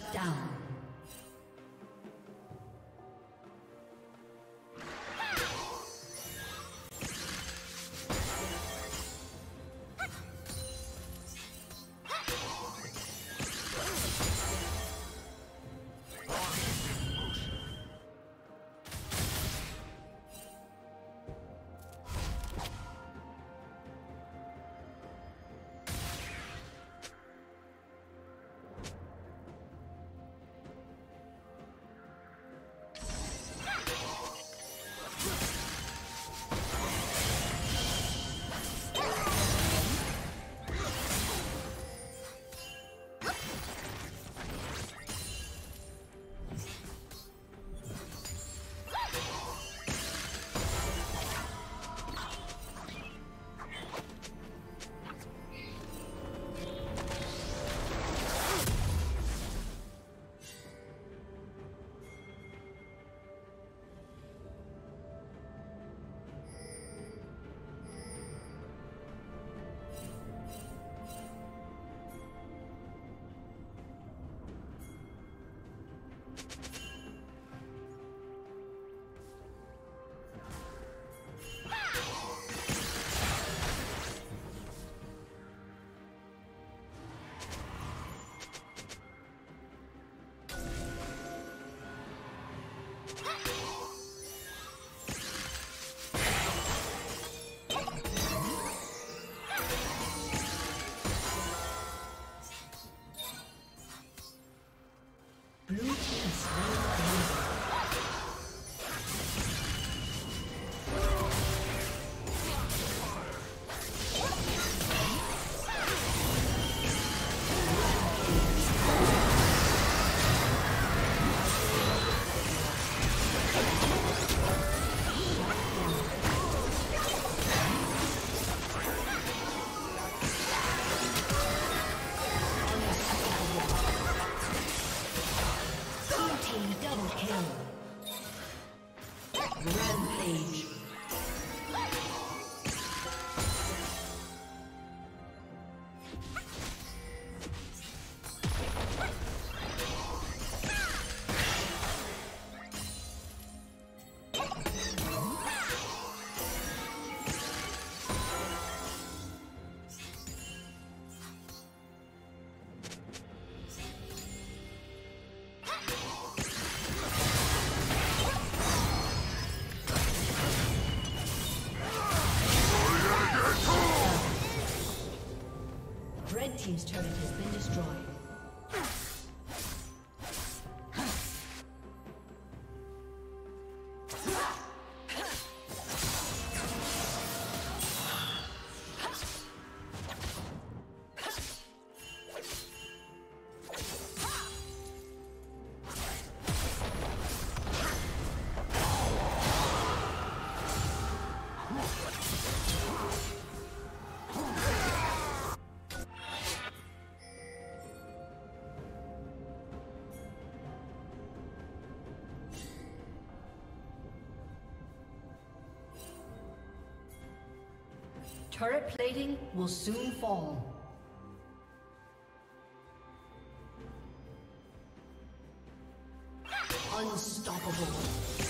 Shut down. Turret plating will soon fall. Unstoppable.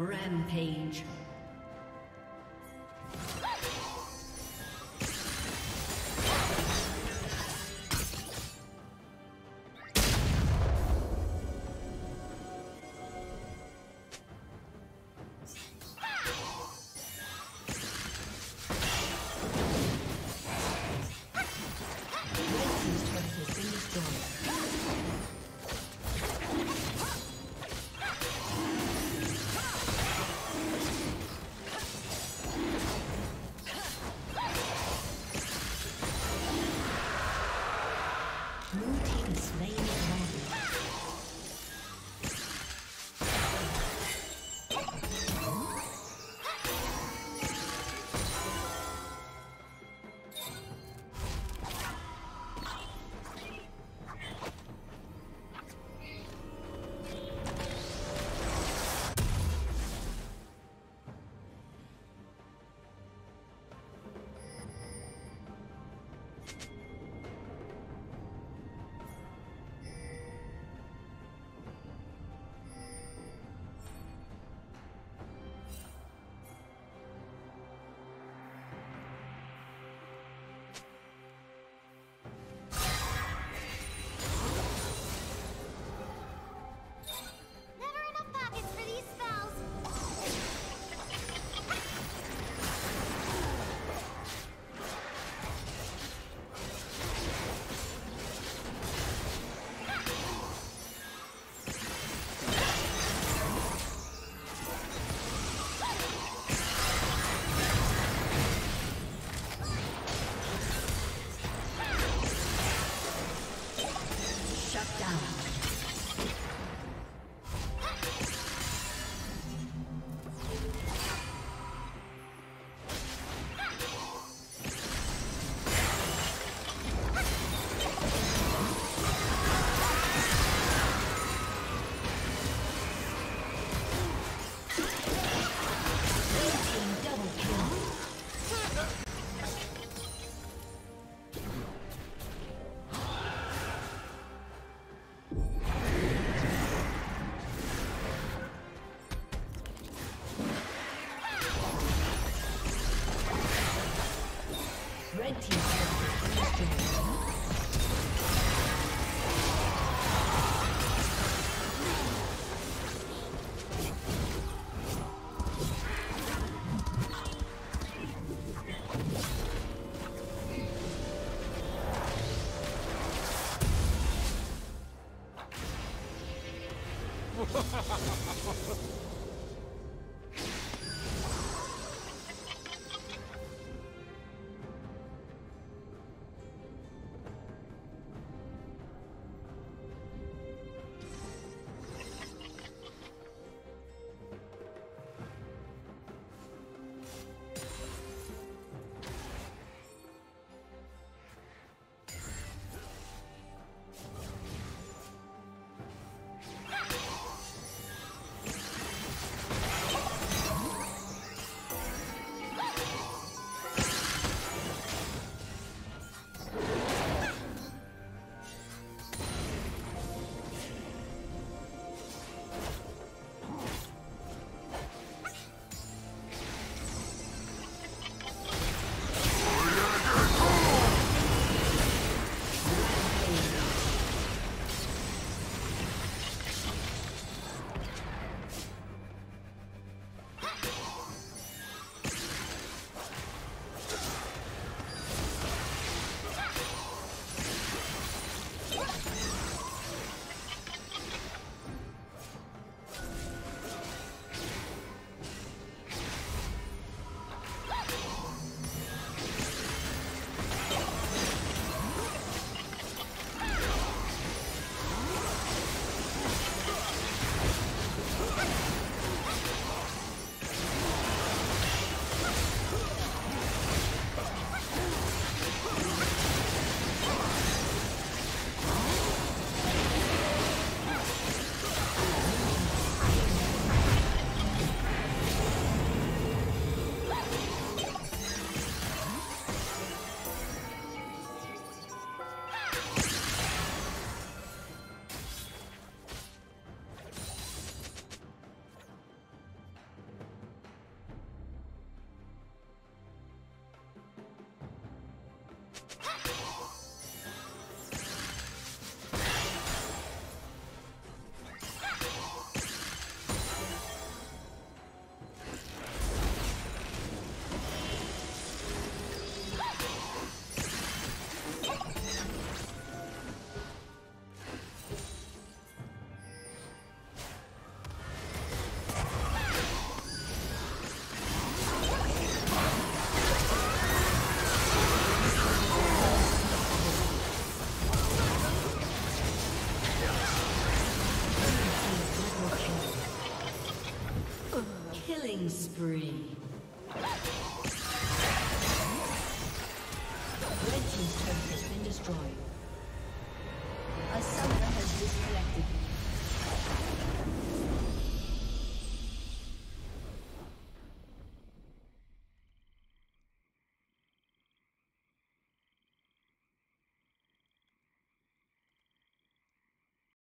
Rampage.